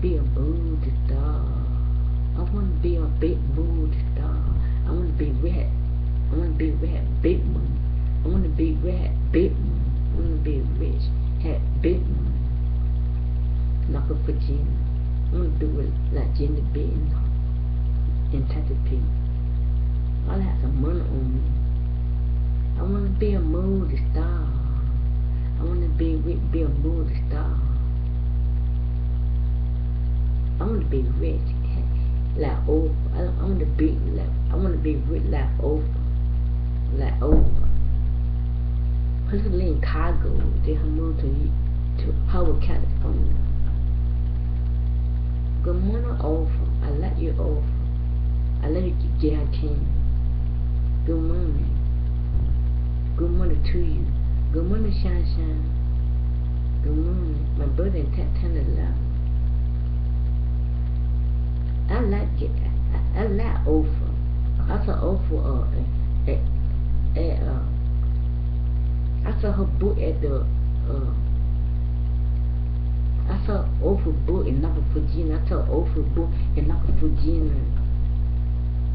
be a Buddha. I want to be a big Buddha. I want to be red. I want to be red, big money. I want to be red, big money. I want to be rich, have big money. Knock up a Virginia. I want to do it like Jenny Benton and Tattoo I'll have some money on me. I want to be a movie star. I want to be, be a movie star. I wanna be rich, like Oprah. I, I wanna be like I wanna be rich like Oprah, like Oprah. Personally in Chicago, they have moved to to Howard, California. Good morning, Oprah. I let you Oprah. I let you get J.I. King. Good morning. Good morning to you. Good morning, Shine Shine. Good morning. My birthday is 10, like it. I, I like Oprah. I saw Oprah uh, at, at, uh, I saw her book at the uh, I saw Oprah book in Knoxville, Virginia. I saw Oprah book in Knoxville, Virginia.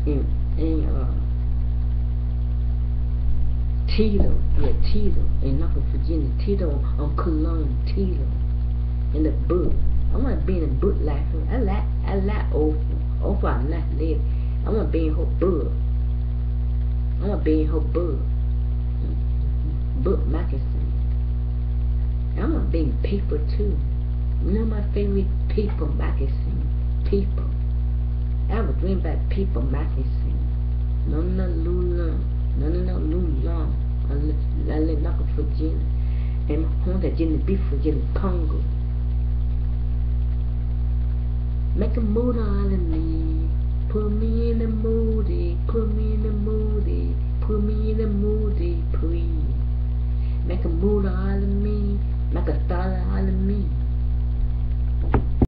In, in uh, Tito, yeah, Tito, in Knoxville, Virginia. Tito on Cologne, Tito, in the book. I want to be in a book like her. I like Oprah. Oprah, I like lady. I want to be in her book. I want to be in her book. Book magazine. I want to be in People too. You know my favorite People magazine. People. I a dream about People magazine. No, no, Lula. No, no, no, Lula. I live in Virginia. And home that Jenny Beef, Virginia, Congo. Make a mood out of me. Put me in the moody. Put me in the moody.